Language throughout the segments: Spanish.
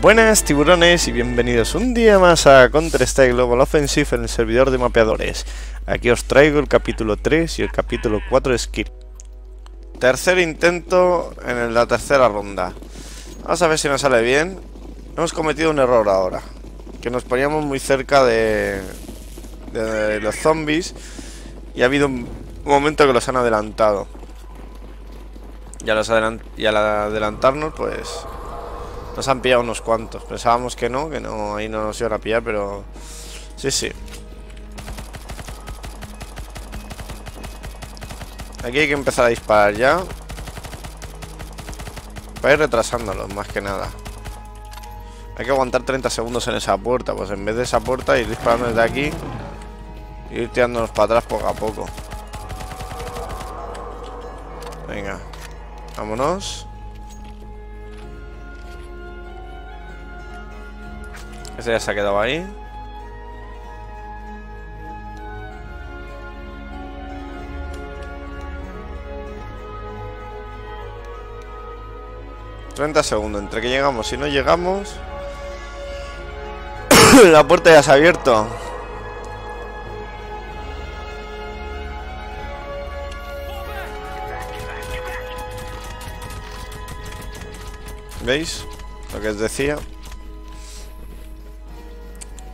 Buenas tiburones y bienvenidos un día más a Counter-Strike Global Offensive en el servidor de mapeadores. Aquí os traigo el capítulo 3 y el capítulo 4 de Skill. Tercer intento en la tercera ronda. Vamos a ver si nos sale bien. Hemos cometido un error ahora. Que nos poníamos muy cerca de, de los zombies y ha habido un momento que los han adelantado. Y, los y al adelantarnos pues nos han pillado unos cuantos. Pensábamos que no, que no ahí no nos iban a pillar, pero... Sí, sí. Aquí hay que empezar a disparar ya. Para ir retrasándolos, más que nada. Hay que aguantar 30 segundos en esa puerta. Pues en vez de esa puerta, ir disparando desde aquí. Y ir tirándonos para atrás poco a poco. Venga. Vámonos. Ese ya se ha quedado ahí. ...30 segundos entre que llegamos y no llegamos... ...la puerta ya se ha abierto... ¿Veis? Lo que os decía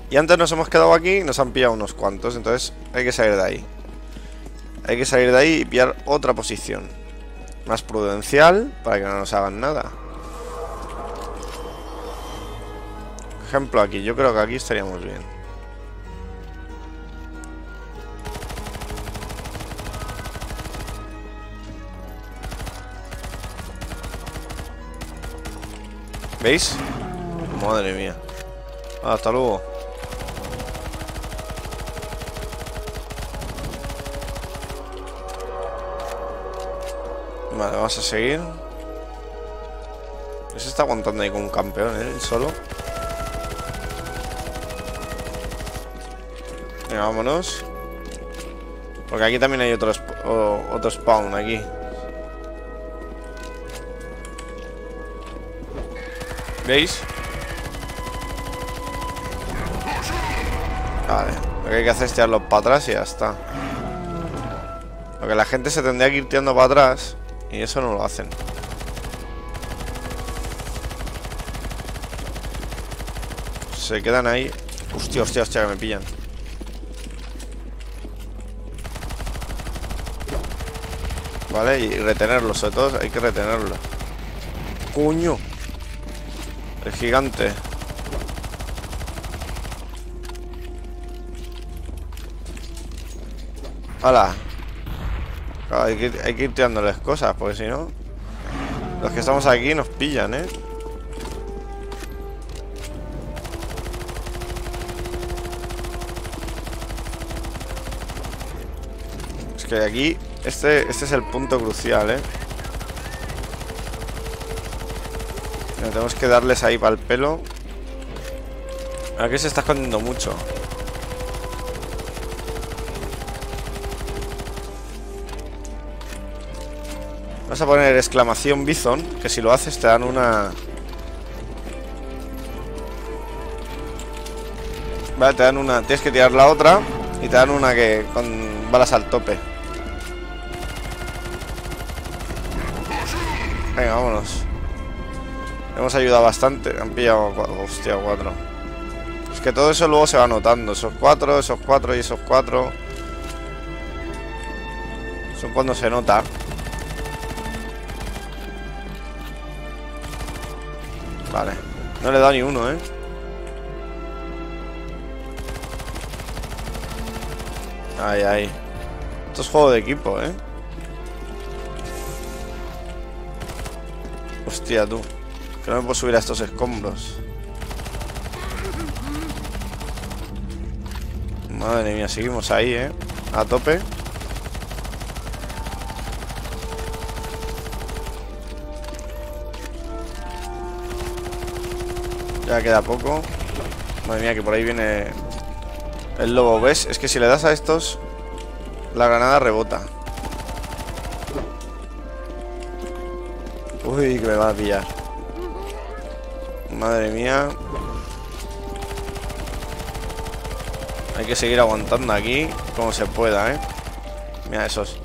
y antes nos hemos quedado aquí y nos han pillado unos cuantos. Entonces hay que salir de ahí. Hay que salir de ahí y pillar otra posición. Más prudencial para que no nos hagan nada. Ejemplo aquí. Yo creo que aquí estaríamos bien. ¿Veis? Madre mía. Hasta luego. Vale, vamos a seguir. Se está aguantando ahí con un campeón, ¿eh? solo. Venga, vámonos. Porque aquí también hay otro, otro spawn, aquí. ¿Veis? Vale, lo que hay que hacer es tirarlos para atrás y ya está. Porque la gente se tendría que ir tirando para atrás y eso no lo hacen. Se quedan ahí. Hostia, hostia, hostia, que me pillan. Vale, y retenerlo, sobre todo hay que retenerlo. ¡Coño! El gigante. ¡Hala! Hay, que, hay que ir tirándoles cosas, porque si no... Los que estamos aquí nos pillan, ¿eh? Es que aquí... Este, este es el punto crucial, ¿eh? tenemos que darles ahí para el pelo. Aquí se está escondiendo mucho. Vamos a poner exclamación Bison, que si lo haces te dan una... Vale, te dan una... Tienes que tirar la otra y te dan una que con balas al tope. Venga, vámonos. Hemos ayudado bastante. Han pillado... Hostia, cuatro. Es que todo eso luego se va notando. Esos cuatro, esos cuatro y esos cuatro. Son cuando se nota. Vale. No le he dado ni uno, ¿eh? Ay, ay. Esto es juego de equipo, ¿eh? Hostia, tú. Que no me puedo subir a estos escombros. Madre mía, seguimos ahí, ¿eh? A tope. Ya queda poco. Madre mía, que por ahí viene el lobo. ¿Ves? Es que si le das a estos, la granada rebota. Uy, que me va a pillar. Madre mía. Hay que seguir aguantando aquí como se pueda, ¿eh? Mira esos.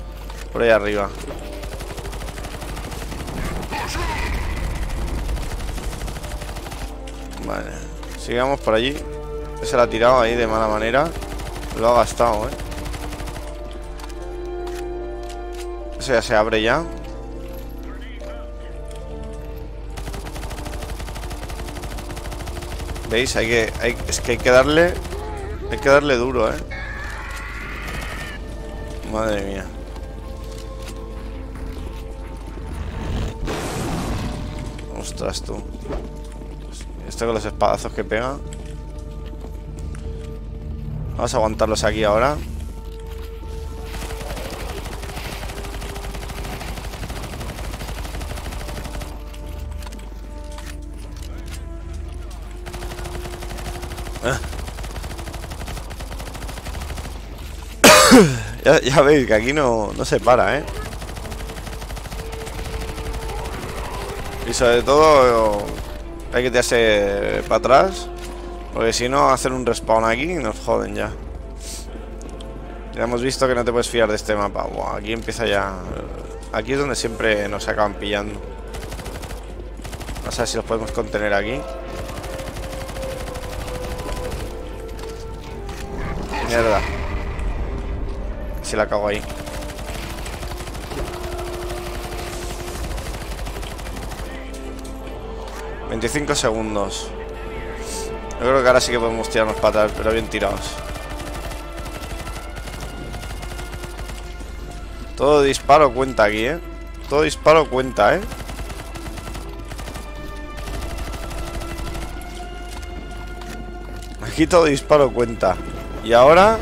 Por ahí arriba. Vale. Sigamos por allí. Se la ha tirado ahí de mala manera. Lo ha gastado, ¿eh? Eso ya se abre ya. ¿Veis? Hay que, hay, es que hay que darle... Hay que darle duro, ¿eh? Madre mía. Ostras, tú. Con los espadazos que pega. Vamos a aguantarlos aquí ahora. ya, veis que aquí no, no se para, ¿eh? Y sobre todo hay que tirarse para atrás Porque si no, hacer un respawn aquí y nos joden ya. Ya hemos visto que no te puedes fiar de este mapa. Aquí empieza ya... Aquí es donde siempre nos acaban pillando. No sé si los podemos contener aquí. Mierda. Se la cago ahí 25 segundos. Yo creo que ahora sí que podemos tirarnos para atrás, pero bien tirados. Todo disparo cuenta aquí, ¿eh? Todo disparo cuenta, ¿eh? Aquí todo disparo cuenta. Y ahora...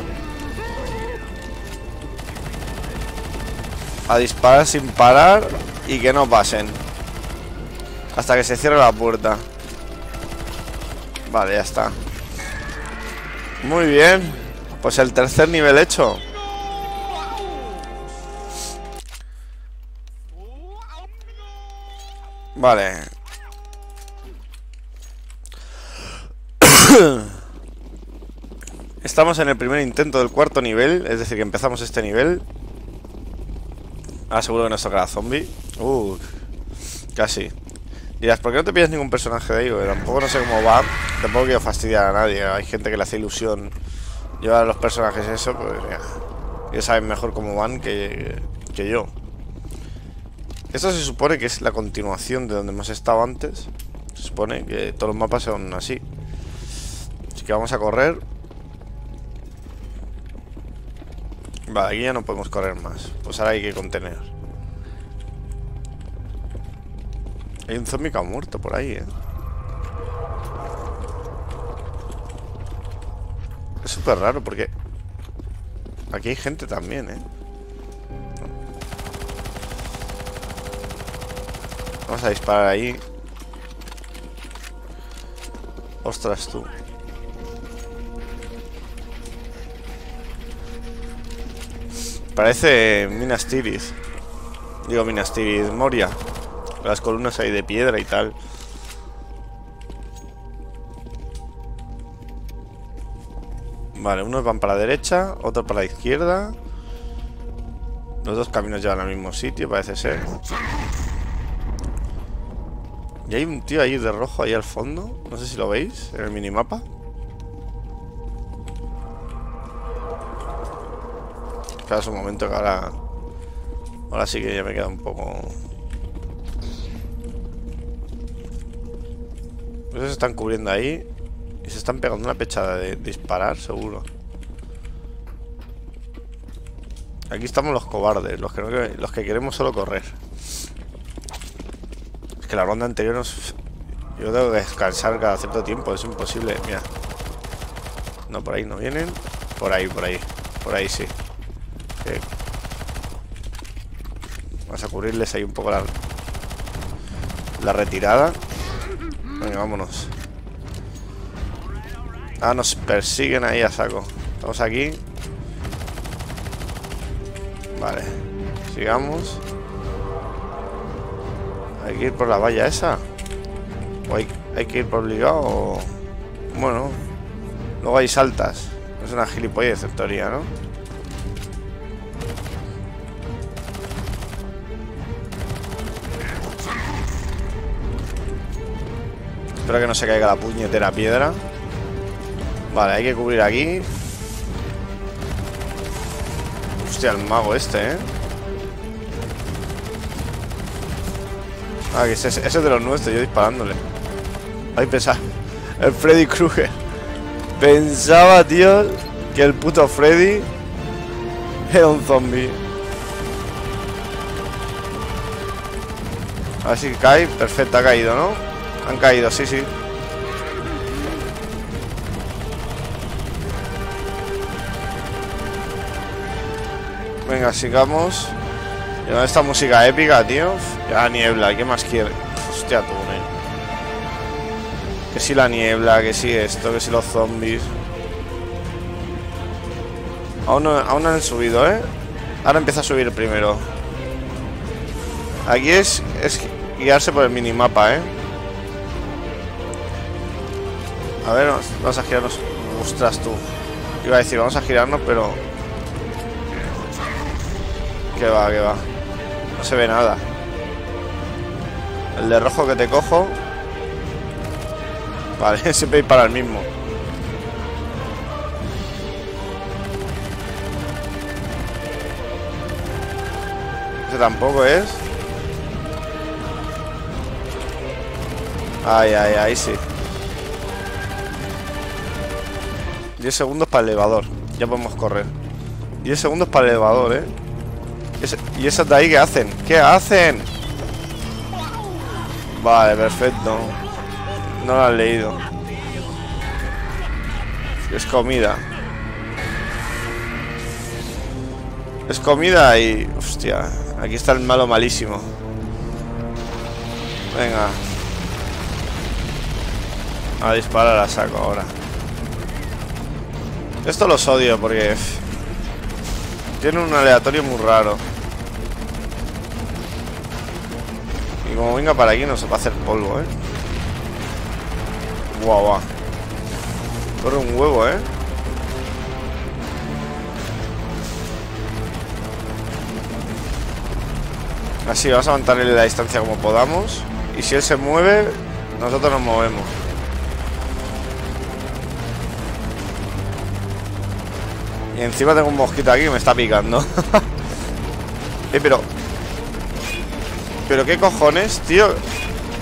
A disparar sin parar y que no pasen. Hasta que se cierre la puerta. Vale, ya está. Muy bien. Pues el tercer nivel hecho. Vale. Estamos en el primer intento del cuarto nivel Es decir, que empezamos este nivel. Ah, seguro que nos tocará zombie. Uh, casi Dirás, ¿por qué no te pillas ningún personaje de ahí? Porque tampoco no sé cómo va. Tampoco quiero fastidiar a nadie. Hay gente que le hace ilusión llevar a los personajes eso, pues. Ellos saben mejor cómo van que, que yo. Esto se supone que es la continuación de donde hemos estado antes. Se supone que todos los mapas son así. Así que vamos a correr. Vale, aquí ya no podemos correr más. Pues ahora hay que contener. Hay un zombie que ha muerto por ahí, eh. Es súper raro porque... Aquí hay gente también, eh. Vamos a disparar ahí. Ostras, tú. Parece Minas Tirith. Digo Minas Tirith, Moria. Las columnas ahí de piedra y tal. Vale, unos van para la derecha, otros para la izquierda. Los dos caminos llevan al mismo sitio, parece ser. Y hay un tío ahí de rojo ahí al fondo. No sé si lo veis en el minimapa. Espera un momento que ahora... Ahora sí que ya me queda un poco... Pues se están cubriendo ahí. Y se están pegando una pechada de disparar, seguro. Aquí estamos los cobardes, los que, los que queremos solo correr. Es que la ronda anterior nos... Yo tengo que descansar cada cierto tiempo, es imposible. Mira. No, por ahí no vienen. Por ahí, por ahí. Por ahí sí. Vamos a cubrirles ahí un poco la, la retirada. Venga, vámonos. Ah, nos persiguen ahí a saco. Estamos aquí. Vale. Sigamos. Hay que ir por la valla esa. O hay, que ir por obligado o... Bueno, luego hay saltas. Es una gilipollez en teoría, ¿no? Espero que no se caiga la puñetera piedra. Vale, hay que cubrir aquí. Hostia, el mago este, ¿eh? Ah, que ese, es de los nuestros, yo disparándole. Ay, pensaba. El Freddy Krueger. Pensaba, tío, que el puto Freddy era un zombie. Así que cae. Perfecto, ha caído, ¿no? Han caído, sí, sí. Venga, sigamos. Y con esta música épica, tío. Ya niebla, ¿qué más quiere? Hostia, tú, ¿eh? Que si la niebla, que si esto, que si los zombies. Aún no, aún han subido, ¿eh? Ahora empieza a subir primero. Aquí es, es guiarse por el minimapa, ¿eh? A ver, vamos a girarnos. Ostras, tú. Iba a decir, vamos a girarnos, pero... Que va, que va. No se ve nada. El de rojo que te cojo. Vale, siempre para el mismo. Ese tampoco es. Ay, ay, ay, sí. 10 segundos para el elevador. Ya podemos correr. 10 segundos para el elevador, ¿eh? ¿Y esas de ahí qué hacen? ¿Qué hacen? Vale, perfecto. No lo han leído. Es comida. Es comida y... Hostia, aquí está el malo malísimo. Venga. A disparar a saco ahora. Esto los odio porque... Tiene un aleatorio muy raro. Y como venga para aquí no se va a hacer polvo, ¿eh? Guau, guau. Corre un huevo, ¿eh? Así, vamos a mantenerle la distancia como podamos. Y si él se mueve, nosotros nos movemos. Encima tengo un mosquito aquí que me está picando. eh, pero... Pero qué cojones, tío.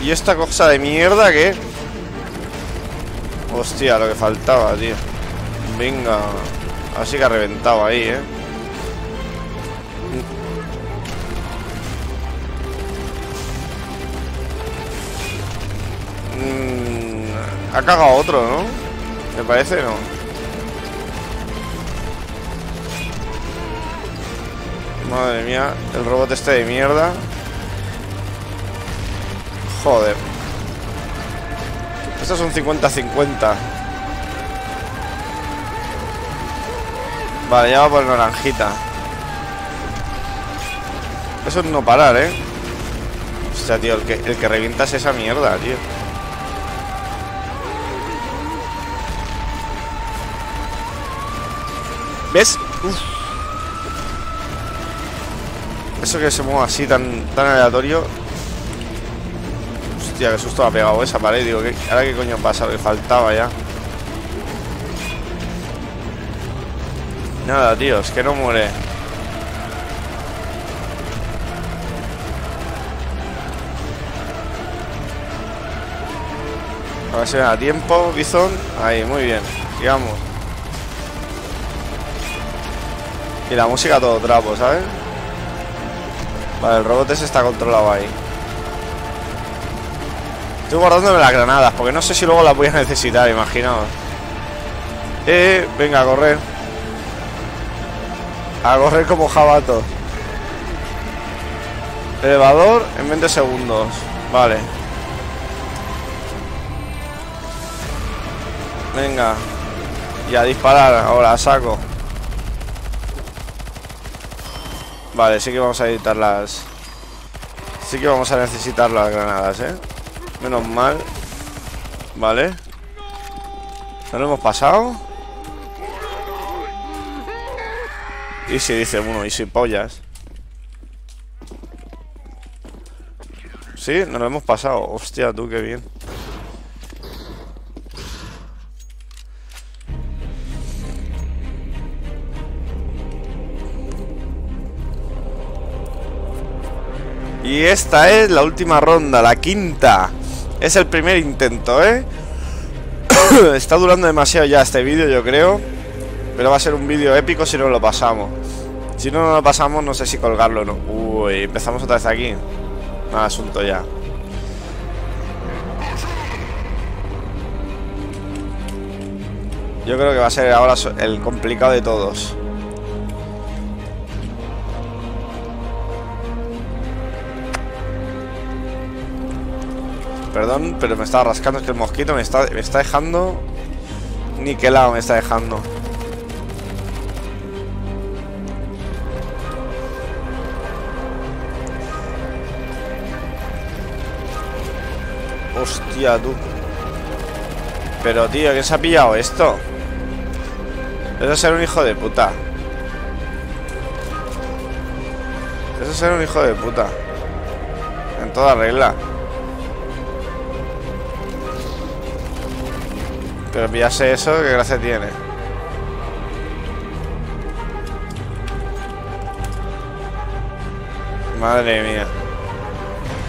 ¿Y esta cosa de mierda qué? Hostia, lo que faltaba, tío. Venga. Así que ha reventado ahí, ¿eh? Mm, ha cagado otro, ¿no? Me parece, ¿no? Madre mía, el robot este de mierda. Joder. Esto es un 50-50. Vale, ya va por naranjita. Eso es no parar, ¿eh? Hostia, tío, el que, el que revienta es esa mierda, tío. ¿Ves? Uf. Eso que se mueva así tan, tan aleatorio Hostia, qué susto ha pegado esa pared. Digo, ¿qué, ¿ahora qué coño pasa? Lo que faltaba ya. Nada, tío, es que no muere. A ver si me da tiempo, Bison. Ahí, muy bien. Sigamos. Y la música todo trapo, ¿sabes? Vale, el robot ese está controlado ahí. Estoy guardándome las granadas, porque no sé si luego las voy a necesitar, imaginaos. Eh, venga, a correr. A correr como jabato. Elevador en 20 segundos. Vale. Venga. Y a disparar. Ahora, saco. Vale, sí que vamos a editar las... Sí que vamos a necesitar las granadas, ¿eh? Menos mal. Vale. ¿No lo hemos pasado? Y si dice uno, y si pollas. Sí, nos lo hemos pasado. Hostia, tú, qué bien. Y esta es la última ronda, la quinta. Es el primer intento, ¿eh? Está durando demasiado ya este vídeo, yo creo. Pero va a ser un vídeo épico si no lo pasamos. Si no, lo pasamos, no sé si colgarlo o no. Uy, empezamos otra vez aquí. Mal asunto ya. Yo creo que va a ser ahora el complicado de todos. Perdón, pero me estaba rascando. Es que el mosquito me está, me está dejando... Niquelado me está dejando. Hostia, tú. Pero, tío, ¿qué se ha pillado esto? Eso es ser un hijo de puta. Eso es ser un hijo de puta. En toda regla. Pero pillase eso, ¿qué gracia tiene? Madre mía.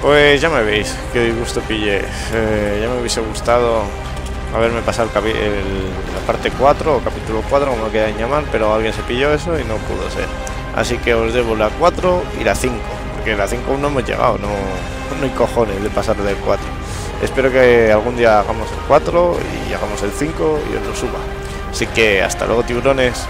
Pues ya me veis, qué disgusto pillé. Eh, ya me hubiese gustado haberme pasado el, la parte 4 o capítulo 4, como lo quieran llamar, pero alguien se pilló eso y no pudo ser. Así que os debo la 4 y la 5, porque la 5 aún no hemos llegado, no, no hay cojones de pasar del 4. Espero que algún día hagamos el 4 y hagamos el 5 y os lo suba. Así que hasta luego tiburones.